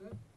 That's it.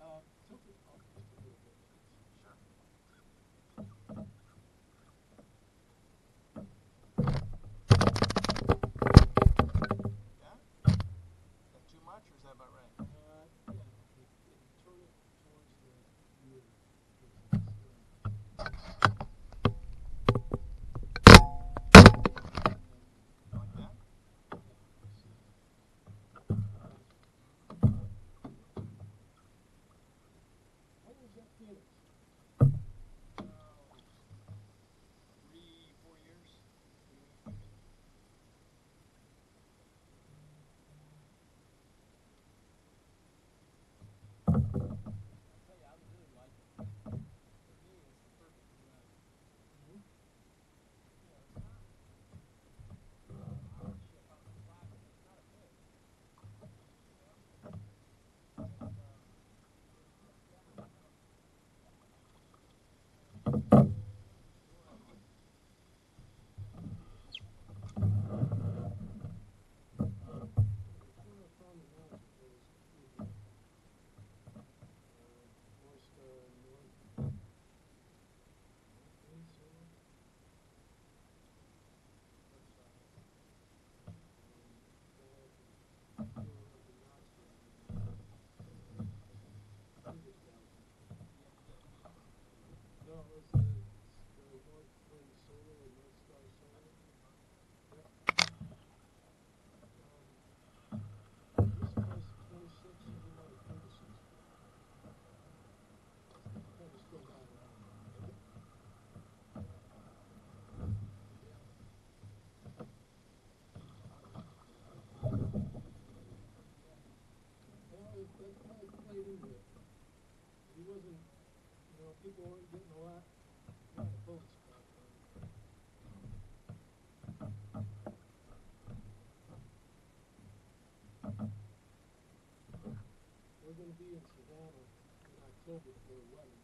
uh, took it We're going to be in Savannah in October for a wedding.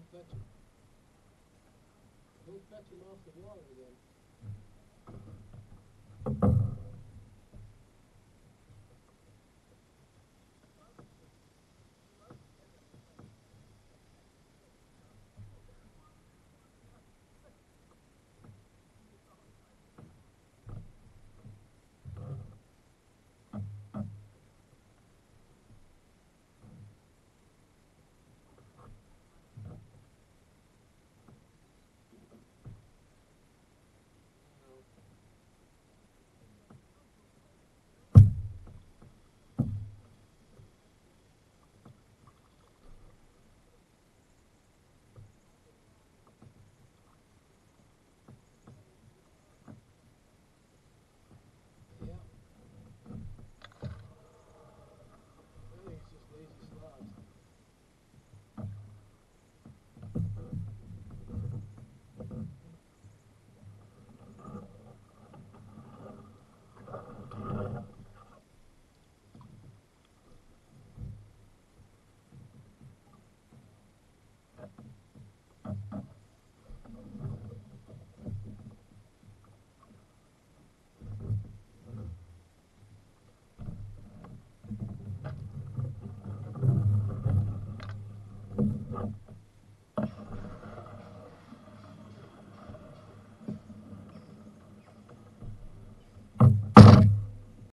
He'll fetch him. He'll fetch him off the water then.